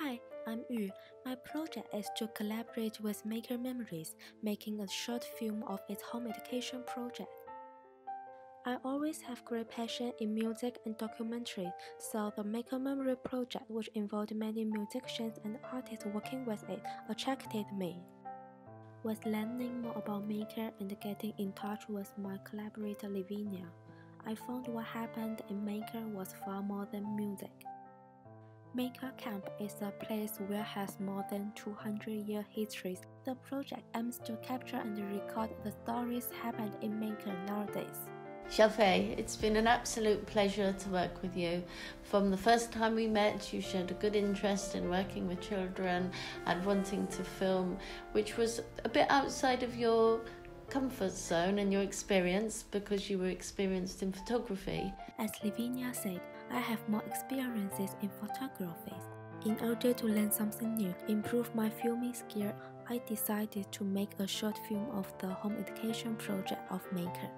Hi, I'm Yu. My project is to collaborate with Maker Memories, making a short film of its home education project. I always have great passion in music and documentary, so the Maker Memory project, which involved many musicians and artists working with it, attracted me. With learning more about Maker and getting in touch with my collaborator Lavinia, I found what happened in Maker was far more than music. Maker Camp is a place where has more than 200 year histories. The project aims to capture and record the stories happened in Maker nowadays. Xiaofei, it's been an absolute pleasure to work with you. From the first time we met, you showed a good interest in working with children and wanting to film, which was a bit outside of your comfort zone and your experience because you were experienced in photography. As Lavinia said, I have more experiences in photography. In order to learn something new, improve my filming skill, I decided to make a short film of the home education project of Maker.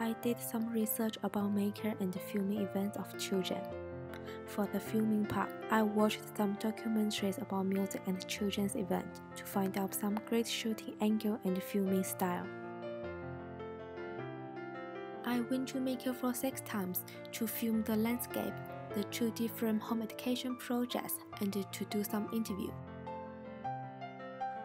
I did some research about Maker and filming events of children. For the filming part, I watched some documentaries about music and children's events to find out some great shooting angle and filming style. I went to Maker for six times to film the landscape, the two different home education projects, and to do some interview.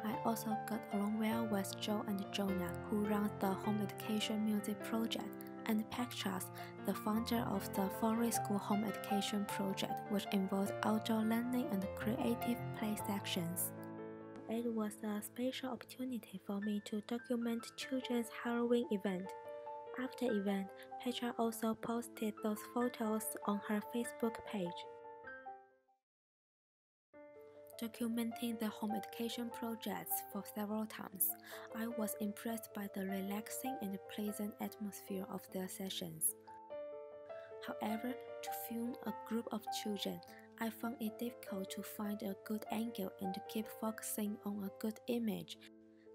I also got along well with Jo and Joanne, who run the home education music project, and Petras, the founder of the Forest School Home Education Project, which involves outdoor learning and creative play sections. It was a special opportunity for me to document children's Halloween event. After event, Petra also posted those photos on her Facebook page. Documenting the home education projects for several times, I was impressed by the relaxing and pleasant atmosphere of their sessions. However, to film a group of children, I found it difficult to find a good angle and keep focusing on a good image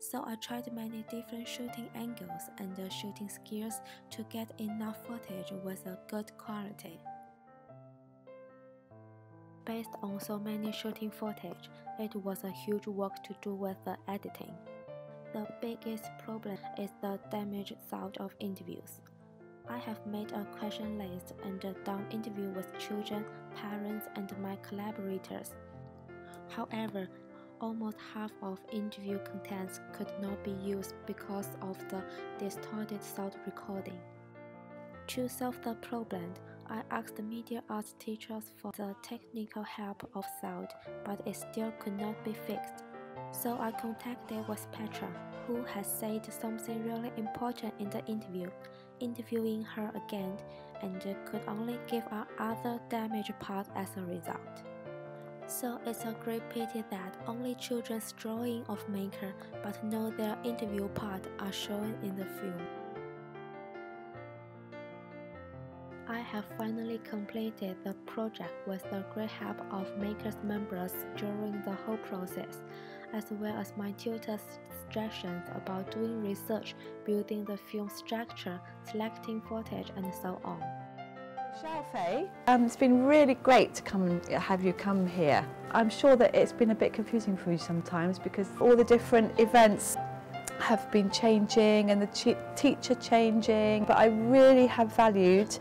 so I tried many different shooting angles and shooting skills to get enough footage with a good quality. Based on so many shooting footage, it was a huge work to do with the editing. The biggest problem is the damaged sound of interviews. I have made a question list and done interview with children, parents, and my collaborators. However, almost half of interview contents could not be used because of the distorted sound recording. To solve the problem, I asked the media arts teachers for the technical help of sound, but it still could not be fixed. So I contacted with Petra, who has said something really important in the interview, interviewing her again, and could only give out other damaged parts as a result. So it's a great pity that only children's drawing of Maker but no their interview part are shown in the film. I have finally completed the project with the great help of Maker's members during the whole process, as well as my tutor's suggestions about doing research, building the film structure, selecting footage, and so on. Xiaofei, um, it's been really great to come have you come here. I'm sure that it's been a bit confusing for you sometimes because all the different events have been changing and the teacher changing, but I really have valued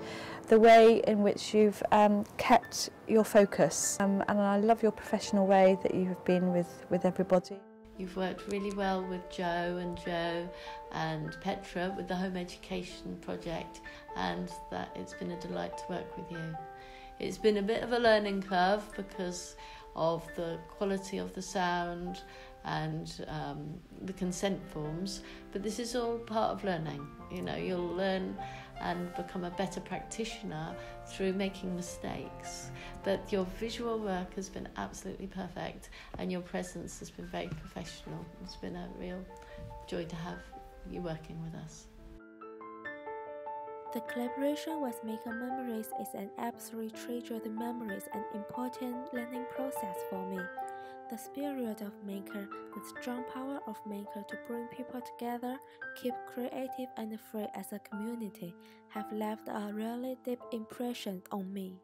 the way in which you've um, kept your focus um, and I love your professional way that you have been with, with everybody. You've worked really well with Jo and Jo and Petra with the home education project and that it's been a delight to work with you. It's been a bit of a learning curve because of the quality of the sound and um, the consent forms, but this is all part of learning. You know, you'll learn and become a better practitioner through making mistakes. But your visual work has been absolutely perfect and your presence has been very professional. It's been a real joy to have you working with us. The collaboration with Maker Memories is an absolute treasured memories and important learning process for me. The spirit of Maker, the strong power of Maker to bring people together, keep creative and free as a community, have left a really deep impression on me.